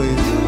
am